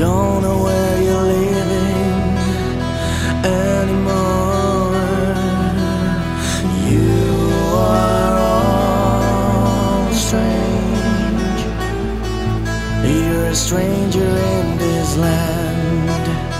Don't know where you're living anymore. You are all strange. You're a stranger in this land.